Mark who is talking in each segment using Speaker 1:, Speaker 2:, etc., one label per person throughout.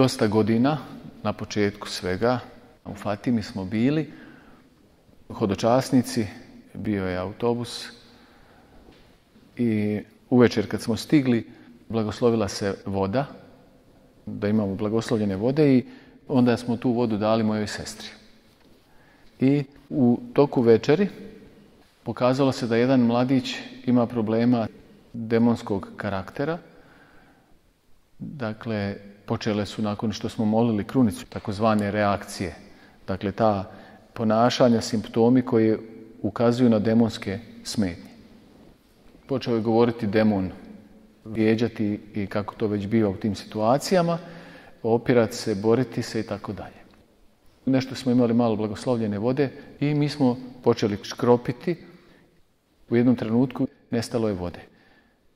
Speaker 1: Dosta godina, na početku svega, u Fatimi smo bili, hodočasnici, bio je autobus i uvečer kad smo stigli, blagoslovila se voda, da imamo blagoslovljene vode i onda smo tu vodu dali mojoj sestri. I u toku večeri pokazalo se da jedan mladić ima problema demonskog karaktera. Dakle, počele su nakon što smo molili krunicu, takozvane reakcije. Dakle, ta ponašanja, simptomi koji ukazuju na demonske smetnje. Počeo je govoriti demon, vrijeđati i kako to već biva u tim situacijama, opirati se, boriti se i tako dalje. Nešto smo imali malo blagoslovljene vode i mi smo počeli škropiti. U jednom trenutku nestalo je vode.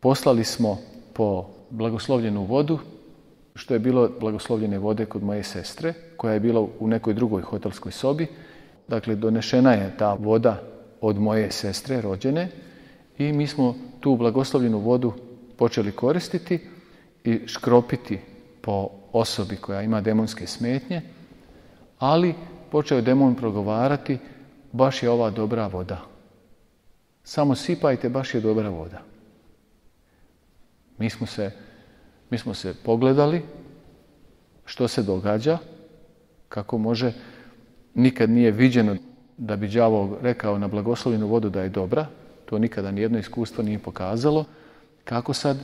Speaker 1: Poslali smo po blagoslovljenu vodu, što je bilo blagoslovljene vode kod moje sestre, koja je bila u nekoj drugoj hotelskoj sobi. Dakle, donešena je ta voda od moje sestre rođene i mi smo tu blagoslovljenu vodu počeli koristiti i škropiti po osobi koja ima demonske smetnje, ali počeo je demon progovarati baš je ova dobra voda. Samo sipajte, baš je dobra voda. Mi smo se, mi smo se pogledali što se događa, kako može, nikad nije viđeno da bi đavo rekao na blagoslovljenu vodu da je dobra, to nikada nijedno iskustvo nije pokazalo, kako sad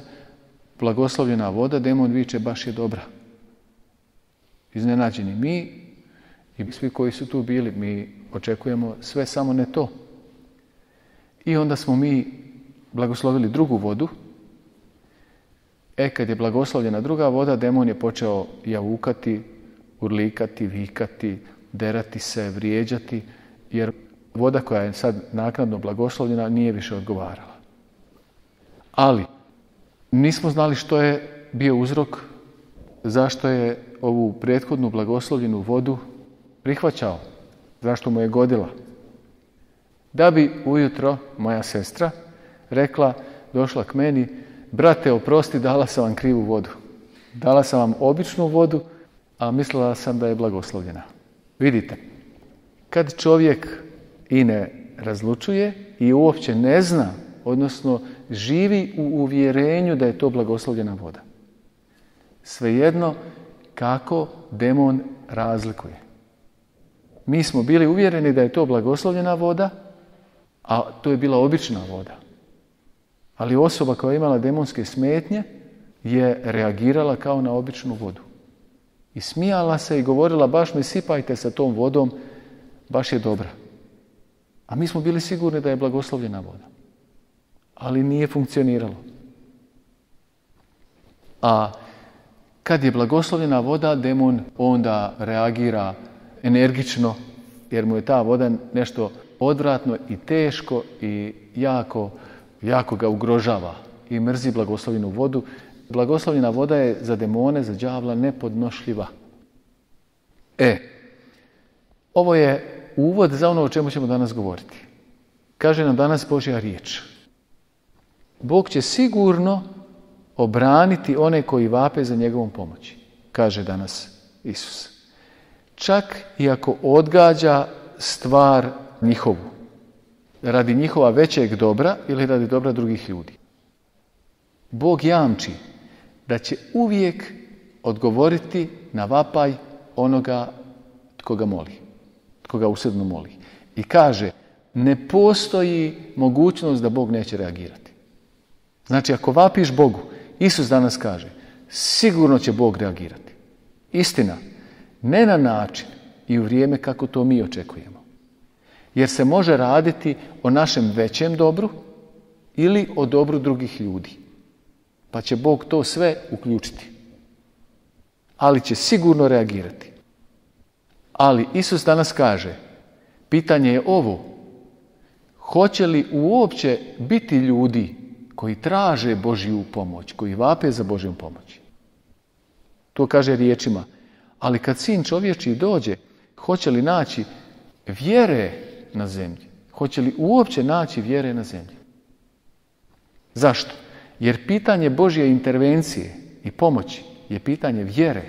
Speaker 1: blagoslovljena voda, demon viče baš je dobra. Iznenađeni mi i svi koji su tu bili, mi očekujemo sve samo ne to. I onda smo mi blagoslovili drugu vodu. E, kad je blagoslovljena druga voda, demon je počeo javukati, urlikati, vikati, derati se, vrijeđati, jer voda koja je sad naknadno blagoslovljena nije više odgovarala. Ali, nismo znali što je bio uzrok, zašto je ovu prethodnu blagoslovljenu vodu prihvaćao, zašto mu je godila. Da bi ujutro moja sestra rekla, došla k meni, brate, oprosti, dala sam vam krivu vodu. Dala sam vam običnu vodu, a mislila sam da je blagoslovljena. Vidite, kad čovjek i ne razlučuje i uopće ne zna, odnosno živi u uvjerenju da je to blagoslovljena voda. Svejedno kako demon razlikuje. Mi smo bili uvjereni da je to blagoslovljena voda, a to je bila obična voda. Ali osoba koja je imala demonske smetnje je reagirala kao na običnu vodu. I smijala se i govorila baš me sipajte sa tom vodom, baš je dobra. A mi smo bili sigurni da je blagoslovljena voda. Ali nije funkcioniralo. A kad je blagoslovljena voda, demon onda reagira energično, jer mu je ta voda nešto odvratno i teško i jako, jako ga ugrožava i mrzi blagoslovljenu vodu. Blagoslovljena voda je za demone, za đavla nepodnošljiva. E, ovo je uvod za ono o čemu ćemo danas govoriti. Kaže nam danas Božja riječ. Bog će sigurno obraniti one koji vape za njegovom pomoći, kaže danas Isus. Čak i ako odgađa stvar njihovu, radi njihova većeg dobra ili radi dobra drugih ljudi. Bog jamči da će uvijek odgovoriti na vapaj onoga tko ga moli, tko ga usredno moli. I kaže, ne postoji mogućnost da Bog neće reagirati. Znači, ako vapiš Bogu, Isus danas kaže, sigurno će Bog reagirati. Istina, ne na način i u vrijeme kako to mi očekujemo. Jer se može raditi o našem većem dobru ili o dobru drugih ljudi. Pa će Bog to sve uključiti. Ali će sigurno reagirati. Ali Isus danas kaže, pitanje je ovo, hoće li uopće biti ljudi koji traže Božju pomoć, koji vape za Božjom pomoći. To kaže riječima. Ali kad sin čovječi dođe, hoće li naći vjere na zemlji? Hoće li uopće naći vjere na zemlji? Zašto? Jer pitanje Božje intervencije i pomoći je pitanje vjere.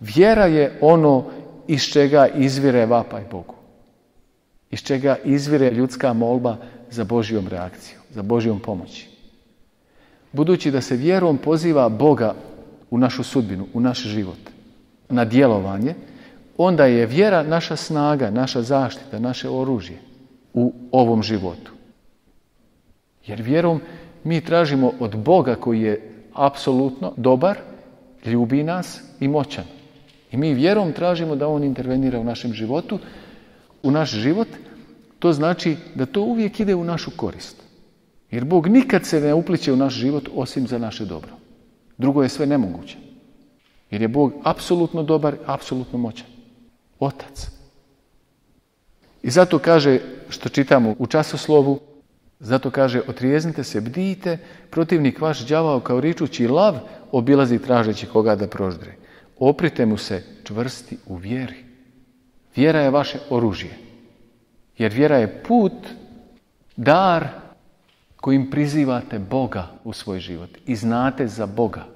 Speaker 1: Vjera je ono iz čega izvire vapaj Bogu. Iz čega izvire ljudska molba za Božjom reakcijom, za Božjom pomoći. Budući da se vjerom poziva Boga u našu sudbinu, u naš život, na djelovanje, onda je vjera naša snaga, naša zaštita, naše oružje u ovom životu. Jer vjerom mi tražimo od Boga koji je apsolutno dobar, ljubi nas i moćan. I mi vjerom tražimo da On intervenira u našem životu, u naš život, to znači da to uvijek ide u našu korist. Jer Bog nikad se ne upliče u naš život osim za naše dobro. Drugo je sve nemoguće. Jer je Bog apsolutno dobar, apsolutno moćan. Otac. I zato kaže, što čitamo u časoslovu, zato kaže, otrijeznite se, bdijte, protivnik vaš đavao kao ričući lav obilazi tražeći koga da proždre. Oprite mu se čvrsti u vjeri. Vjera je vaše oružje. Jer vjera je put, dar kojim prizivate Boga u svoj život i znate za Boga.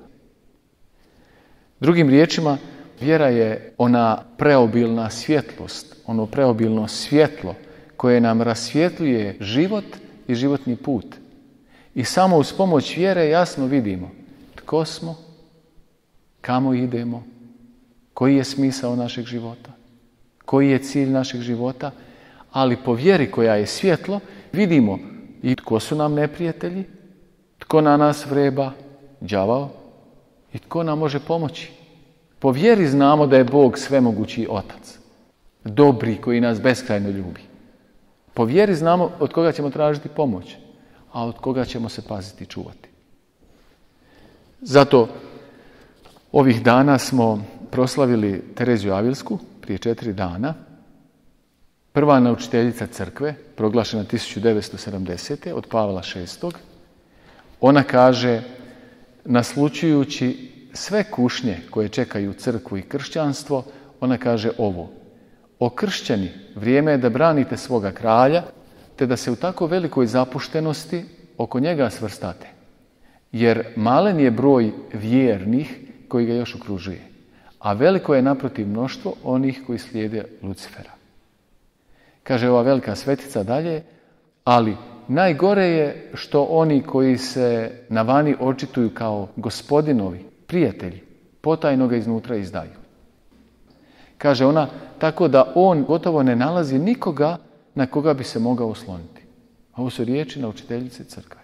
Speaker 1: Drugim riječima, vjera je ona preobilna svjetlost, ono preobilno svjetlo koje nam rasvjetljuje život i životni put. I samo uz pomoć vjere jasno vidimo tko smo, kamo idemo, koji je smisao našeg života, koji je cilj našeg života, ali po vjeri koja je svjetlo vidimo i tko su nam neprijatelji, tko na nas vreba, đavao i tko nam može pomoći. Po vjeri znamo da je Bog svemogući otac, dobri koji nas beskrajno ljubi. Po vjeri znamo od koga ćemo tražiti pomoć, a od koga ćemo se paziti i čuvati. Zato ovih dana smo proslavili Tereziju Avilsku prije četiri dana, prva naučiteljica crkve, proglašena 1970. od Pavla VI. Ona kaže, naslučujući sve kušnje koje čekaju crkvu i kršćanstvo, ona kaže ovo. O kršćani, vrijeme je da branite svoga kralja, te da se u tako velikoj zapuštenosti oko njega svrstate. Jer malen je broj vjernih koji ga još okružuje, a veliko je naprotiv mnoštvo onih koji slijede Lucifera. Kaže ova velika svetica dalje, ali najgore je što oni koji se na vani očituju kao gospodinovi, prijatelji, potajno ga iznutra izdaju. Kaže ona, tako da on gotovo ne nalazi nikoga na koga bi se mogao osloniti. Ovo su riječi na učiteljice crkve.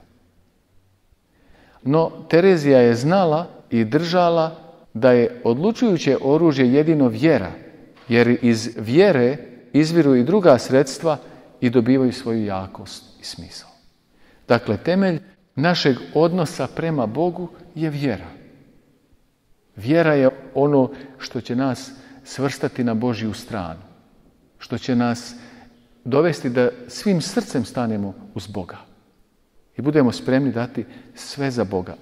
Speaker 1: No, Terezija je znala i držala da je odlučujuće oružje jedino vjera, jer iz vjere izviru i druga sredstva i dobivaju svoju jakost i smisao. Dakle, temelj našeg odnosa prema Bogu je vjera. Vjera je ono što će nas svrstati na Božju stranu, što će nas dovesti da svim srcem stanemo uz Boga i budemo spremni dati sve za Boga.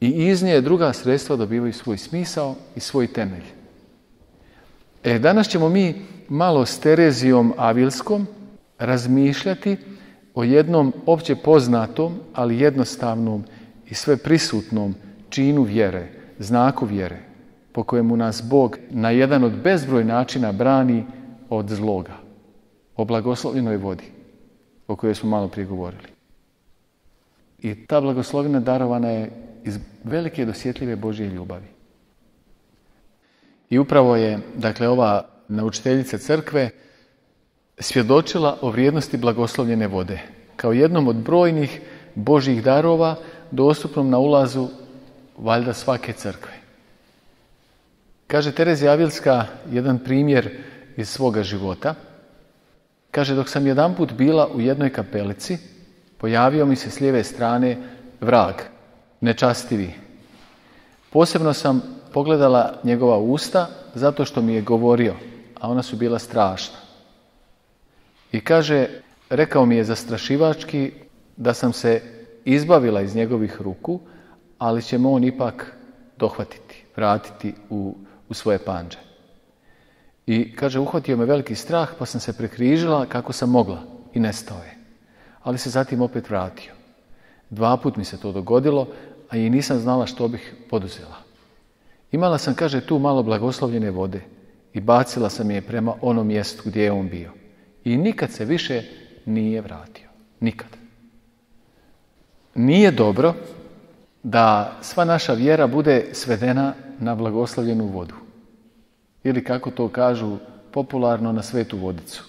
Speaker 1: I iz nje druga sredstva dobivaju svoj smisao i svoj temelj. E, danas ćemo mi malo s Terezijom Avilskom razmišljati o jednom opće poznatom, ali jednostavnom i sve prisutnom činu vjere, znaku vjere, po kojemu nas Bog na jedan od bezbroj načina brani od zloga, o blagoslovljenoj vodi, o kojoj smo malo prije govorili. I ta blagoslovina darovana je iz velike dosjetljive Božje ljubavi. I upravo je, dakle, ova naučiteljica crkve svjedočila o vrijednosti blagoslovljene vode, kao jednom od brojnih Božjih darova dostupnom na ulazu valjda svake crkve. Kaže Terezija Avilska jedan primjer iz svoga života. Kaže, dok sam jedanput bila u jednoj kapelici, pojavio mi se s lijeve strane vrag, nečastivi. Posebno sam pogledala njegova usta zato što mi je govorio, a ona su bila strašna. I kaže, rekao mi je zastrašivački da sam se izbavila iz njegovih ruku, ali će on ipak dohvatiti, vratiti u, u svoje panđe. I kaže, uhvatio me veliki strah, pa sam se prekrižila kako sam mogla i nestao je. Ali se zatim opet vratio. Dva put mi se to dogodilo, a i nisam znala što bih poduzela. Imala sam, kaže, tu malo blagoslovljene vode i bacila sam je prema onom mjestu gdje je on bio. I nikad se više nije vratio. Nikad. Nije dobro da sva naša vjera bude svedena na blagoslovljenu vodu. Ili kako to kažu popularno na svetu vodicu.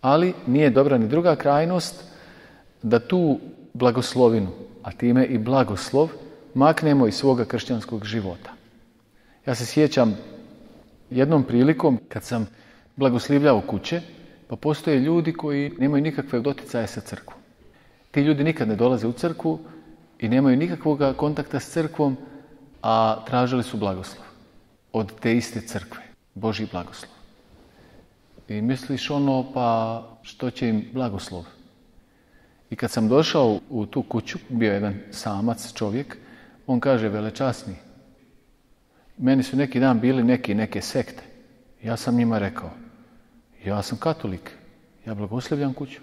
Speaker 1: Ali nije dobra ni druga krajnost da tu blagoslovinu, a time i blagoslov, maknemo iz svoga kršćanskog života. Ja se sjećam jednom prilikom kad sam blagoslivljao kuće, pa postoje ljudi koji nemaju nikakve doticaje sa crkvom. Ti ljudi nikad ne dolaze u crkvu i nemaju nikakvog kontakta s crkvom, a tražili su blagoslov od te iste crkve, Boži blagoslov. I misliš ono, pa što će im blagoslov? I kad sam došao u tu kuću, bio jedan samac čovjek, on kaže, velečasni, meni su neki dan bili neki, neke sekte. Ja sam njima rekao, ja sam katolik, ja blagoslovljam kuću.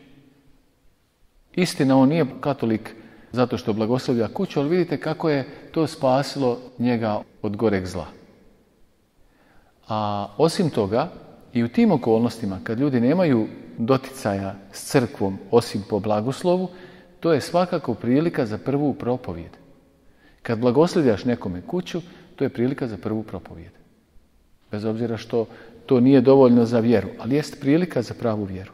Speaker 1: Istina, on nije katolik zato što blagoslovlja kuću, ali vidite kako je to spasilo njega od goreg zla. A osim toga, i u tim okolnostima, kad ljudi nemaju doticaja s crkvom osim po blagoslovu, to je svakako prilika za prvu propovijed. Kad blagoslovljaš nekome kuću, to je prilika za prvu propovijed. Bez obzira što to nije dovoljno za vjeru, ali jest prilika za pravu vjeru.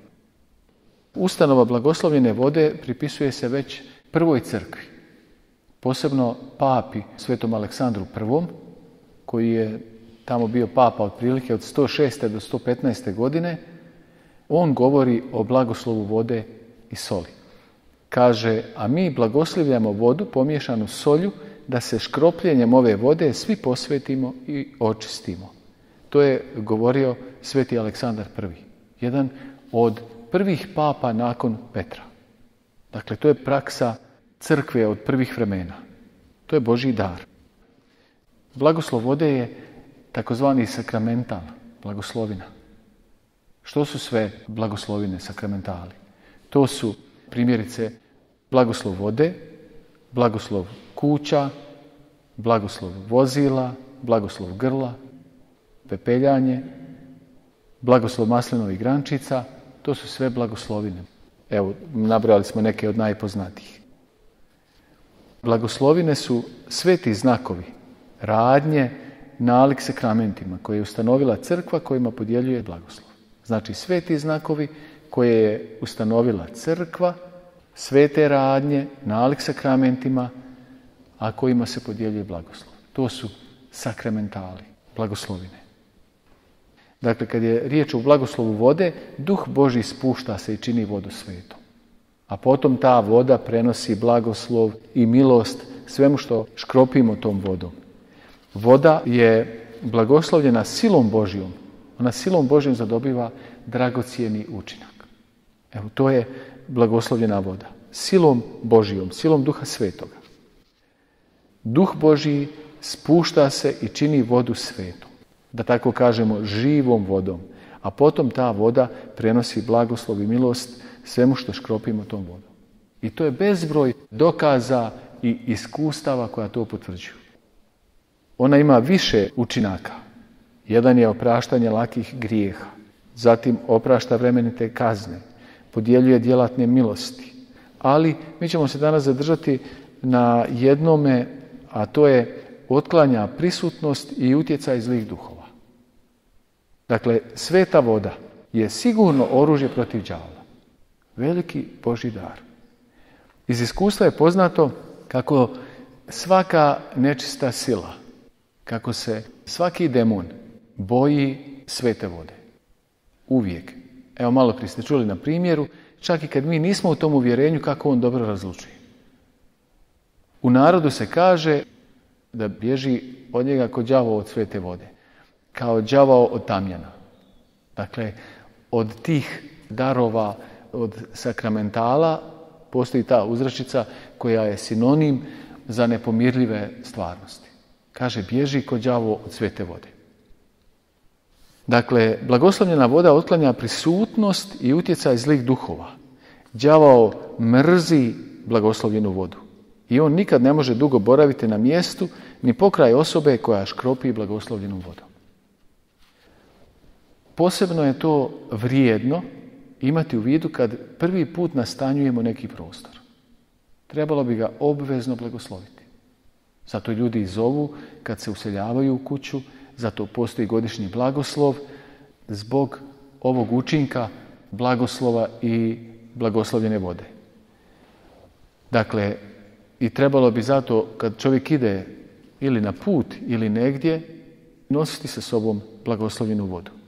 Speaker 1: Ustanova blagoslovljene vode pripisuje se već prvoj crkvi, posebno papi svetom Aleksandru I, koji je tamo bio papa otprilike od 106. do 115. godine, on govori o blagoslovu vode i soli. Kaže, a mi blagoslivljamo vodu pomiješanu solju da se škropljenjem ove vode svi posvetimo i očistimo. To je govorio sveti Aleksandar I. Jedan od prvih papa nakon Petra. Dakle, to je praksa crkve od prvih vremena. To je Boži dar. Blagoslov vode je takozvani sakramental, blagoslovina. Što su sve blagoslovine, sakramentali? To su primjerice blagoslov vode, blagoslov kuća, blagoslov vozila, blagoslov grla, pepeljanje, blagoslov maslinovih grančica, to su sve blagoslovine. Evo, nabrali smo neke od najpoznatijih. Blagoslovine su sveti znakovi, radnje, nalik sakramentima koje je ustanovila crkva kojima podjeljuje blagoslov. Znači sveti znakovi koje je ustanovila crkva, svete radnje, nalik sakramentima, a kojima se podjeljuje blagoslov. To su sakramentali, blagoslovine. Dakle, kad je riječ o blagoslovu vode, duh Boži spušta se i čini vodu svetom. A potom ta voda prenosi blagoslov i milost svemu što škropimo tom vodom. Voda je blagoslovljena silom Božijom. Ona silom Božijom zadobiva dragocijeni učinak. Evo, to je blagoslovljena voda. Silom Božijom, silom Duha Svetoga. Duh Božiji spušta se i čini vodu svetom. Da tako kažemo, živom vodom. A potom ta voda prenosi blagoslov i milost svemu što škropimo tom vodom. I to je bezbroj dokaza i iskustava koja to potvrđuju. Ona ima više učinaka. Jedan je opraštanje lakih grijeha, zatim oprašta vremenite kazne, podjeljuje djelatne milosti. Ali mi ćemo se danas zadržati na jednome, a to je otklanja prisutnost i utjecaj zlih duhova. Dakle, sveta voda je sigurno oružje protiv đavola. Veliki Boži dar. Iz iskustva je poznato kako svaka nečista sila, kako se svaki demon boji svete vode. Uvijek. Evo malo prije ste čuli na primjeru, čak i kad mi nismo u tom uvjerenju kako on dobro razlučuje. U narodu se kaže da bježi od njega kao đavo od svete vode. Kao đavao od tamjana. Dakle, od tih darova, od sakramentala, postoji ta uzračica koja je sinonim za nepomirljive stvarnosti. Kaže, bježi kod đavo od svete vode. Dakle, blagoslovljena voda otklanja prisutnost i utjecaj zlih duhova. Đavao mrzi blagoslovljenu vodu. I on nikad ne može dugo boraviti na mjestu ni pokraj osobe koja škropi blagoslovljenom vodom. Posebno je to vrijedno imati u vidu kad prvi put nastanjujemo neki prostor. Trebalo bi ga obvezno blagosloviti. Zato ljudi zovu kad se useljavaju u kuću, zato postoji godišnji blagoslov zbog ovog učinka blagoslova i blagoslovljene vode. Dakle, i trebalo bi zato kad čovjek ide ili na put ili negdje, nositi sa sobom blagoslovljenu vodu.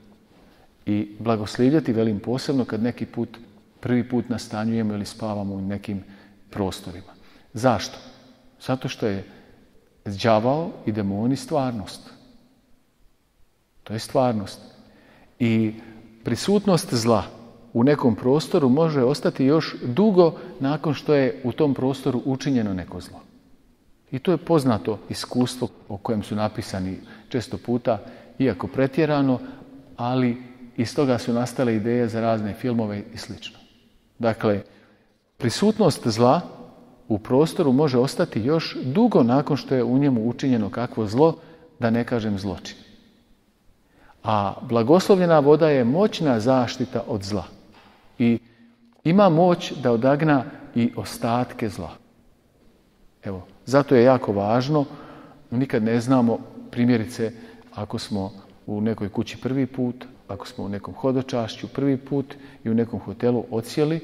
Speaker 1: I blagoslivljati, velim posebno, kad neki put, prvi put nastanjujemo ili spavamo u nekim prostorima. Zašto? Zato što je đavao i demoni stvarnost. To je stvarnost. I prisutnost zla u nekom prostoru može ostati još dugo nakon što je u tom prostoru učinjeno neko zlo. I to je poznato iskustvo o kojem su napisani često puta, iako pretjerano, ali iz toga su nastale ideje za razne filmove i sl. Dakle, prisutnost zla u prostoru može ostati još dugo nakon što je u njemu učinjeno kakvo zlo, da ne kažem zločin. A blagoslovljena voda je moćna zaštita od zla. I ima moć da odagna i ostatke zla. Evo, zato je jako važno, nikad ne znamo, primjerice, ako smo u nekoj kući prvi put, ako smo u nekom hodočašću prvi put i u nekom hotelu ocijeli,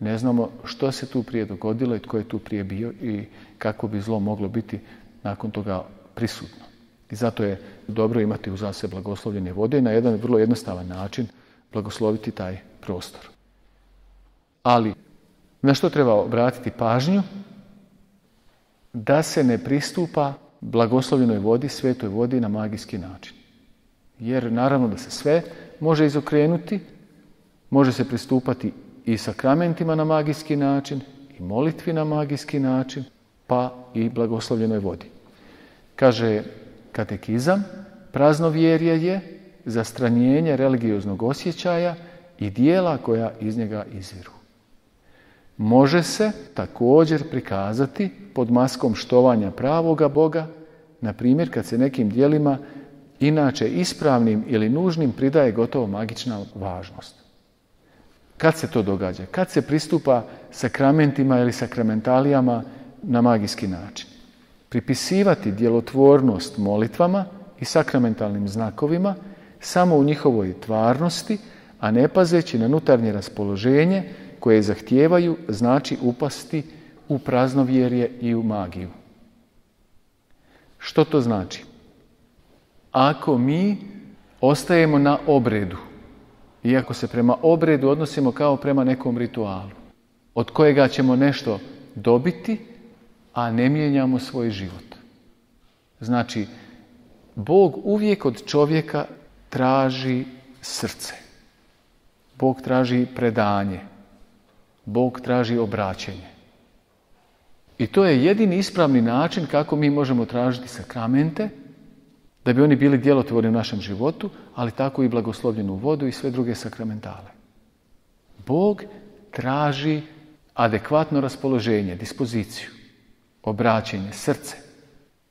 Speaker 1: ne znamo što se tu prije dogodilo i tko je tu prije bio i kako bi zlo moglo biti nakon toga prisutno. I zato je dobro imati uz se blagoslovljene vode i na jedan vrlo jednostavan način blagosloviti taj prostor. Ali, na što treba obratiti pažnju? Da se ne pristupa blagoslovljenoj vodi, svetoj vodi na magijski način. Jer naravno da se sve može izokrenuti, može se pristupati i sakramentima na magijski način, i molitvi na magijski način, pa i blagoslovljenoj vodi. Kaže katekizam, praznovjerje je zastranjenje religioznog osjećaja i dijela koja iz njega izviru. Može se također prikazati pod maskom štovanja pravoga Boga, na primjer kad se nekim dijelima inače ispravnim ili nužnim pridaje gotovo magična važnost. Kad se to događa? Kad se pristupa sakramentima ili sakramentalijama na magijski način? Pripisivati djelotvornost molitvama i sakramentalnim znakovima samo u njihovoj tvarnosti, a ne pazeći na unutarnje raspoloženje koje zahtijevaju, znači upasti u praznovjerje i u magiju. Što to znači? Ako mi ostajemo na obredu, iako se prema obredu odnosimo kao prema nekom ritualu, od kojega ćemo nešto dobiti, a ne mijenjamo svoj život. Znači, Bog uvijek od čovjeka traži srce. Bog traži predanje. Bog traži obraćenje. I to je jedini ispravni način kako mi možemo tražiti sakramente, da bi oni bili djelotvorni u našem životu, ali tako i blagoslovljenu vodu i sve druge sakramentale. Bog traži adekvatno raspoloženje, dispoziciju, obraćenje, srce,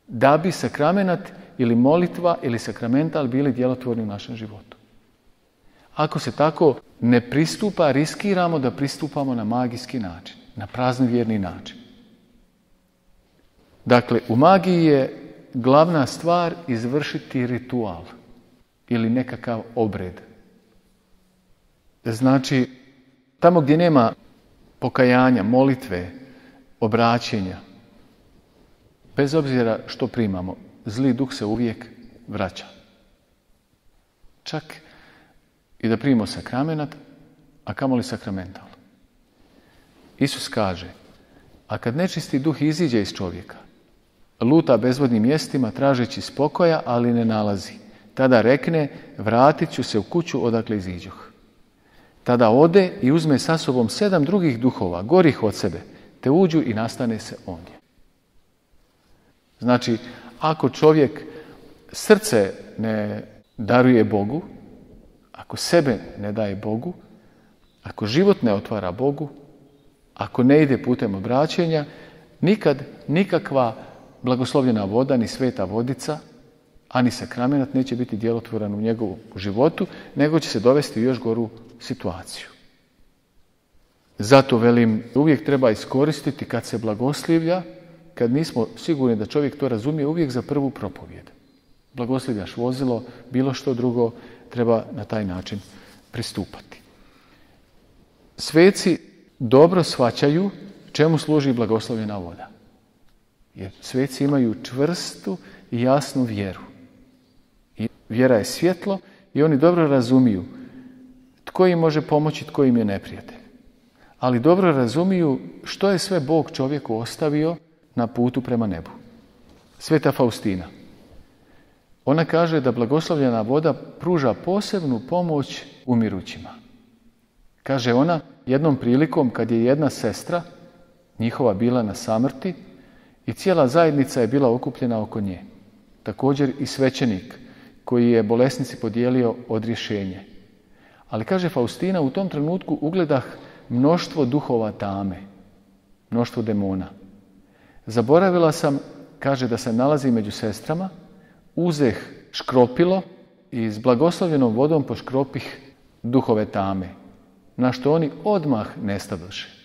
Speaker 1: da bi sakramenat ili molitva ili sakramental bili djelotvorni u našem životu. Ako se tako ne pristupa, riskiramo da pristupamo na magijski način, na vjerni način. Dakle, u magiji je glavna stvar izvršiti ritual ili nekakav obred. Znači, tamo gdje nema pokajanja, molitve, obraćenja, bez obzira što primamo, zli duh se uvijek vraća. Čak i da primimo sakramenat, a kamoli sakramental. Isus kaže, a kad nečisti duh iziđe iz čovjeka, luta bezvodnim mjestima tražeći spokoja, ali ne nalazi. Tada rekne, vratit ću se u kuću odakle iziđoh. Tada ode i uzme sa sobom sedam drugih duhova, gorih od sebe, te uđu i nastane se ondje. Znači, ako čovjek srce ne daruje Bogu, ako sebe ne daje Bogu, ako život ne otvara Bogu, ako ne ide putem obraćenja, nikad nikakva blagoslovljena voda, ni sveta vodica, ani sakramenat neće biti djelotvoran u njegovu životu, nego će se dovesti u još goru situaciju. Zato velim, uvijek treba iskoristiti kad se blagoslivlja, kad nismo sigurni da čovjek to razumije, uvijek za prvu propovjed. Blagoslivljaš vozilo, bilo što drugo, treba na taj način pristupati. Sveci dobro shvaćaju čemu služi blagoslovljena voda. Jer sveci imaju čvrstu i jasnu vjeru. I vjera je svjetlo i oni dobro razumiju tko im može pomoći, tko im je neprijatelj. Ali dobro razumiju što je sve Bog čovjeku ostavio na putu prema nebu. Sveta Faustina. Ona kaže da blagoslovljena voda pruža posebnu pomoć umirućima. Kaže ona, jednom prilikom kad je jedna sestra, njihova bila na samrti, i cijela zajednica je bila okupljena oko nje. Također i svećenik koji je bolesnici podijelio odrješenje. Ali kaže Faustina, u tom trenutku ugledah mnoštvo duhova tame, mnoštvo demona. Zaboravila sam, kaže da se nalazi među sestrama, uzeh škropilo i s blagoslovljenom vodom poškropih duhove tame, na što oni odmah nestadoše.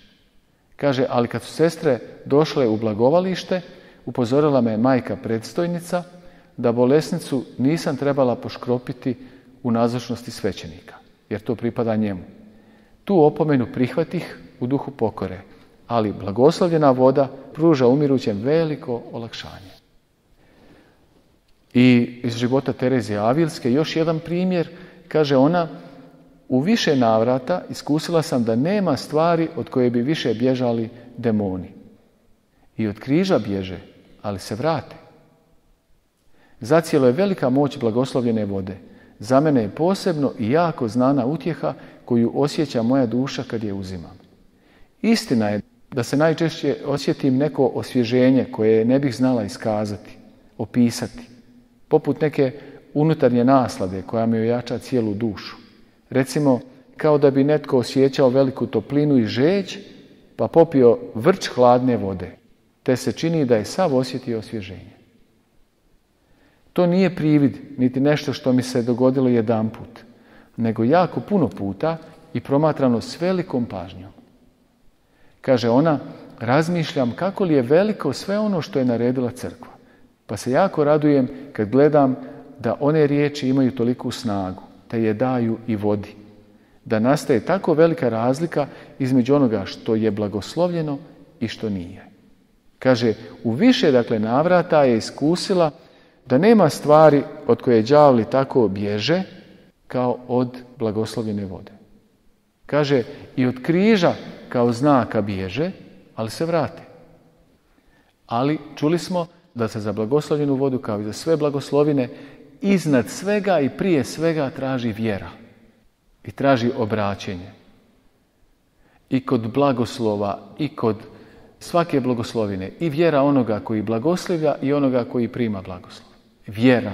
Speaker 1: Kaže, ali kad su sestre došle u blagovalište, upozorila me majka predstojnica da bolesnicu nisam trebala poškropiti u nazočnosti svećenika, jer to pripada njemu. Tu opomenu prihvatih u duhu pokore, ali blagoslovljena voda pruža umirućem veliko olakšanje. I iz života Terezije Avilske još jedan primjer, kaže ona, u više navrata iskusila sam da nema stvari od koje bi više bježali demoni. I od križa bježe, ali se vrate. Zacijelo je velika moć blagoslovljene vode. Za mene je posebno i jako znana utjeha koju osjeća moja duša kad je uzimam. Istina je da se najčešće osjetim neko osvježenje koje ne bih znala iskazati, opisati, poput neke unutarnje naslade koja mi ojača cijelu dušu. Recimo, kao da bi netko osjećao veliku toplinu i žeđ, pa popio vrč hladne vode, te se čini da je sav osjetio osvježenje. To nije privid, niti nešto što mi se dogodilo jedan put, nego jako puno puta i promatrano s velikom pažnjom. Kaže ona, razmišljam kako li je veliko sve ono što je naredila crkva. Pa se jako radujem kad gledam da one riječi imaju toliku snagu te je daju i vodi. Da nastaje tako velika razlika između onoga što je blagoslovljeno i što nije. Kaže, u više dakle navrata je iskusila da nema stvari od koje đavli tako bježe kao od blagoslovljene vode. Kaže, i od križa kao znaka bježe, ali se vrate. Ali čuli smo da se za blagoslovljenu vodu kao i za sve blagoslovine iznad svega i prije svega traži vjera i traži obraćenje. I kod blagoslova i kod svake blagoslovine i vjera onoga koji blagoslivlja i onoga koji prima blagoslov. Vjera,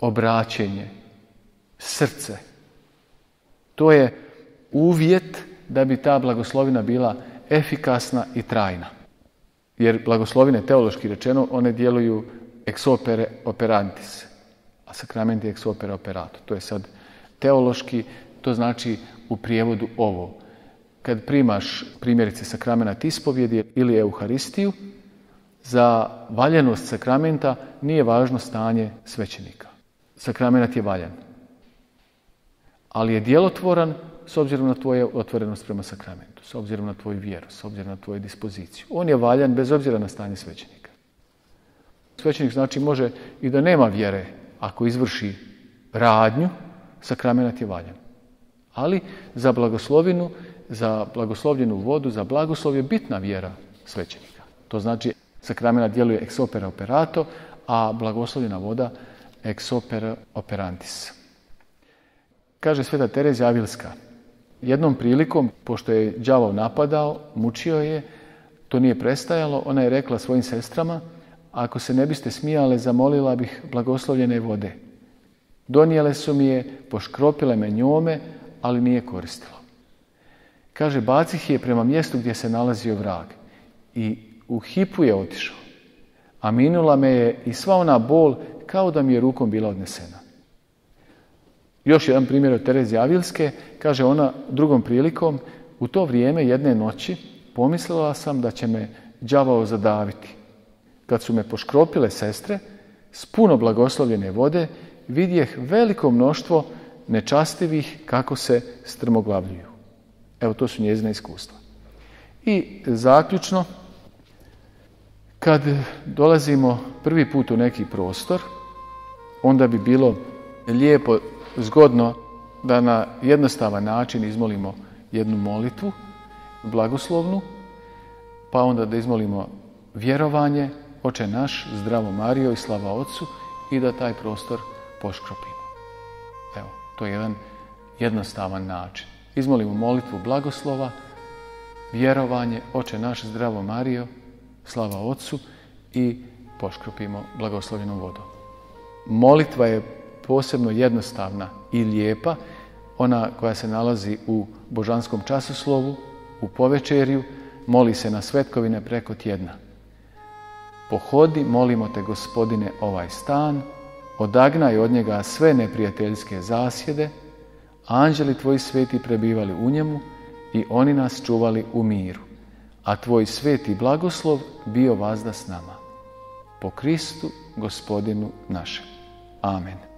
Speaker 1: obraćenje, srce. To je uvjet da bi ta blagoslovina bila efikasna i trajna. Jer blagoslovine, teološki rečeno, one djeluju ex opere operantis, a sakramenti ex opere operato. To je sad teološki, to znači u prijevodu ovo. Kad primaš primjerice sakramenat ispovjedi ili euharistiju, za valjanost sakramenta nije važno stanje svećenika. Sakramenat je valjan. Ali je djelotvoran s obzirom na tvoju otvorenost prema sakramentu, s obzirom na tvoju vjeru, s obzirom na tvoju dispoziciju. On je valjan bez obzira na stanje svećenika. Svećenik znači može i da nema vjere ako izvrši radnju, sakramenat je valjan. Ali za blagoslovinu, za blagoslovljenu vodu, za blagoslov je bitna vjera svećenika. To znači sakramenat djeluje ex opera operato, a blagoslovljena voda ex opera operantis. Kaže sveta Terezija Avilska, jednom prilikom, pošto je đavao napadao, mučio je, to nije prestajalo, ona je rekla svojim sestrama, ako se ne biste smijale, zamolila bih blagoslovljene vode. Donijele su mi je, poškropile me njome, ali nije koristilo. Kaže, bacih je prema mjestu gdje se nalazio vrag i u hipu je otišao. a minula me je i sva ona bol kao da mi je rukom bila odnesena. Još jedan primjer od Terezi Avilske, kaže ona drugom prilikom, u to vrijeme jedne noći pomislila sam da će me đavao zadaviti. Kad su me poškropile sestre, s puno blagoslovljene vode, vidjeh veliko mnoštvo nečastivih kako se strmoglavljuju. Evo, to su njezine iskustva. I zaključno, kad dolazimo prvi put u neki prostor, onda bi bilo lijepo, zgodno da na jednostavan način izmolimo jednu molitvu, blagoslovnu, pa onda da izmolimo vjerovanje, oče naš, zdravo Mario i slava Otcu i da taj prostor poškropimo. Evo, to je jedan jednostavan način. Izmolimo molitvu blagoslova, vjerovanje, oče naš, zdravo Mario, slava Otcu i poškropimo blagoslovljenom vodom. Molitva je posebno jednostavna i lijepa, ona koja se nalazi u božanskom časoslovu, u povečerju, moli se na svetkovine preko tjedna. Pohodi, molimo te gospodine ovaj stan, odagnaj od njega sve neprijateljske zasjede, anđeli tvoji sveti prebivali u njemu i oni nas čuvali u miru, a tvoj sveti blagoslov bio vazda s nama. Po Kristu, gospodinu našem. Amen.